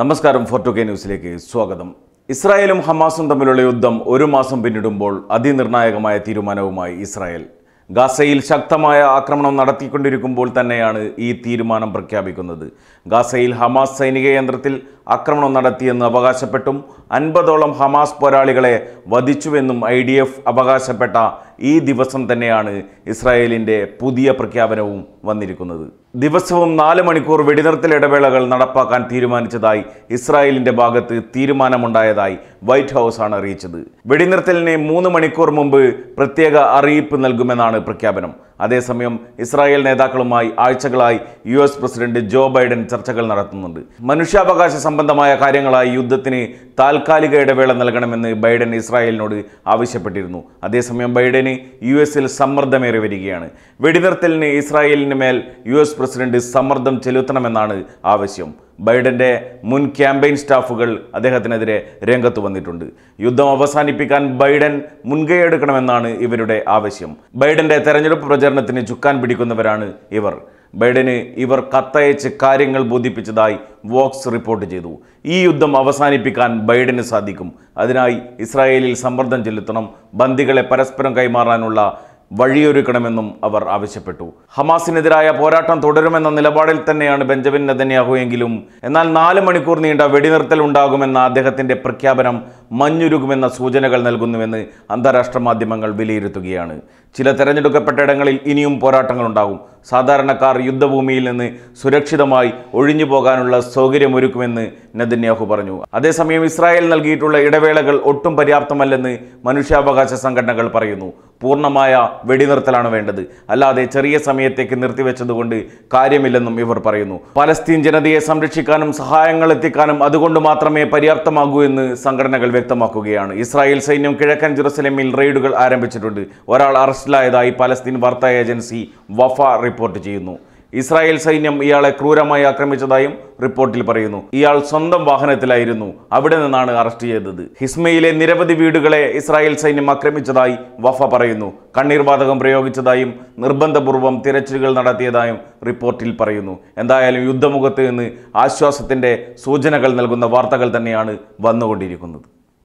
നമസ്കാരം ഫോർട്ടു കെ ന്യൂസിലേക്ക് സ്വാഗതം. ഇസ്രായേലും ഹമാസും തമ്മിലുള്ള യുദ്ധം ഒരു മാസം പിന്നിടുമ്പോൾ അതിനിർണായകമായ തീരുമാനവുമായി ഇസ്രായേൽ. ഗാസയിൽ ശക്തമായ ആക്രമണം നടത്തിക്കൊണ്ടിരിക്കുമ്പോൾ തന്നെയാണ് ഈ തീരുമാനം പ്രഖ്യാപിക്കുന്നത്. ഗാസയിൽ ഹമാസ് സൈനിക കേന്ദ്രത്തിൽ ആക്രമണം നടത്തിയെന്ന് അവകാശപ്പെട്ടും അൻപതോളം ഹമാസ് പോരാളികളെ വധിച്ചുവെന്നും ഐ ഡി എഫ് അവകാശപ്പെട്ട ഈ ദിവസം തന്നെയാണ് ഇസ്രായേലിന്റെ പുതിയ പ്രഖ്യാപനവും വന്നിരിക്കുന്നത്. ദിവസവും നാല് മണിക്കൂർ വെടിനിർത്തൽ ഇടവേളകൾ നടപ്പാക്കാൻ തീരുമാനിച്ചതായി ഇസ്രായേലിന്റെ ഭാഗത്ത് തീരുമാനമുണ്ടായതായി വൈറ്റ് ഹൗസ് ആണ് അറിയിച്ചത്. വെടിനിർത്തലിന് മൂന്ന് മണിക്കൂർ മുമ്പ് പ്രത്യേക അറിയിപ്പ് നൽകുമെന്നാണ് പ്രഖ്യാപനം. അതേസമയം ഇസ്രായേൽ നേതാക്കളുമായി ആഴ്ചകളായി U S president Joe Biden ചർച്ചകൾ നടത്തുന്നുണ്ട്. മനുഷ്യാവകാശ സംബന്ധമായ കാര്യങ്ങളായി യുദ്ധത്തിന് താൽക്കാലിക ഇടവേള നൽകണമെന്ന് ബൈഡൻ ഇസ്രായേലിനോട് ആവശ്യപ്പെട്ടിരുന്നു. അതേസമയം ബൈഡന് യു എസിൽ സമ്മർദ്ദമേറി വരികയാണ്. വെടിനിർത്തലിന് ഇസ്രായേലിന് മേൽ യു എസ് പ്രസിഡന്റ് സമ്മർദ്ദം ചെലുത്തണമെന്നാണ് ആവശ്യം. ബൈഡന്റെ മുൻ ക്യാമ്പയിൻ സ്റ്റാഫുകൾ അദ്ദേഹത്തിനെതിരെ രംഗത്ത് വന്നിട്ടുണ്ട്. യുദ്ധം അവസാനിപ്പിക്കാൻ ബൈഡൻ മുൻകൈയെടുക്കണമെന്നാണ് ഇവരുടെ ആവശ്യം. ബൈഡന്റെ തെരഞ്ഞെടുപ്പ് പ്രചരണത്തിന് ചുക്കാൻ പിടിക്കുന്നവരാണ് ഇവർ. ബൈഡന് ഇവർ കത്തയച്ച് കാര്യങ്ങൾ ബോധിപ്പിച്ചതായി വോക്സ് റിപ്പോർട്ട് ചെയ്തു. ഈ യുദ്ധം അവസാനിപ്പിക്കാൻ ബൈഡന് സാധിക്കും. അതിനായി ഇസ്രായേലിൽ സമ്മർദ്ദം ചെലുത്തണം. ബന്ദികളെ പരസ്പരം കൈമാറാനുള്ള വഴിയൊരുക്കണമെന്നും അവർ ആവശ്യപ്പെട്ടു. ഹമാസിനെതിരായ പോരാട്ടം തുടരുമെന്ന നിലപാടിൽ തന്നെയാണ് ബെഞ്ചമിൻ നെതന്യാഹു എങ്കിലും. എന്നാൽ നാല് മണിക്കൂർ നീണ്ട വെടിനിർത്തൽ ഉണ്ടാകുമെന്ന അദ്ദേഹത്തിന്റെ പ്രഖ്യാപനം മഞ്ഞുരുകുമെന്ന സൂചനകൾ നൽകുന്നുവെന്ന് അന്താരാഷ്ട്ര മാധ്യമങ്ങൾ വിലയിരുത്തുകയാണ്. ചില തെരഞ്ഞെടുക്കപ്പെട്ട ഇടങ്ങളിൽ ഇനിയും പോരാട്ടങ്ങൾ ഉണ്ടാകും സാധാരണക്കാർ യുദ്ധഭൂമിയിൽ നിന്ന് സുരക്ഷിതമായി ഒഴിഞ്ഞു പോകാനുള്ള സൗകര്യമൊരുക്കുമെന്ന് നെതന്യാഹു പറഞ്ഞു. അതേസമയം ഇസ്രായേൽ നൽകിയിട്ടുള്ള ഇടവേളകൾ ഒട്ടും പര്യാപ്തമല്ലെന്ന് മനുഷ്യാവകാശ സംഘടനകൾ പറയുന്നു. പൂർണമായ വെടിനിർത്തലാണ് വേണ്ടത്. അല്ലാതെ ചെറിയ സമയത്തേക്ക് നിർത്തിവെച്ചതുകൊണ്ട് കാര്യമില്ലെന്നും ഇവർ പറയുന്നു. പലസ്തീൻ ജനതയെ സംരക്ഷിക്കാനും സഹായങ്ങൾ എത്തിക്കാനും അതുകൊണ്ട് മാത്രമേ പര്യാപ്തമാകൂ എന്ന് സംഘടനകൾ വ്യക്തമാക്കുകയാണ്. ഇസ്രായേൽ സൈന്യം കിഴക്കൻ ജെറുസലേമിൽ റെയ്ഡുകൾ ആരംഭിച്ചിട്ടുണ്ട്. ഒരാൾ അറസ്റ്റിലായതായി പലസ്തീൻ വാർത്താ ഏജൻസി വഫ റിപ്പോർട്ട് ചെയ്യുന്നു. ഇസ്രായേൽ സൈന്യം ഇയാളെ ക്രൂരമായി ആക്രമിച്ചതായും റിപ്പോർട്ടിൽ പറയുന്നു. ഇയാൾ സ്വന്തം വാഹനത്തിലായിരുന്നു. അവിടെ നിന്നാണ് അറസ്റ്റ് ചെയ്തത്. ഹിസ്മയിലെ നിരവധി വീടുകളെ ഇസ്രായേൽ സൈന്യം ആക്രമിച്ചതായി വഫ പറയുന്നു. കണ്ണീർവാതകം പ്രയോഗിച്ചതായും നിർബന്ധപൂർവം തിരച്ചിലുകൾ നടത്തിയതായും റിപ്പോർട്ടിൽ പറയുന്നു. എന്തായാലും യുദ്ധമുഖത്ത് നിന്ന് ആശ്വാസത്തിന്റെ സൂചനകൾ നൽകുന്ന വാർത്തകൾ തന്നെയാണ് വന്നുകൊണ്ടിരിക്കുന്നത്.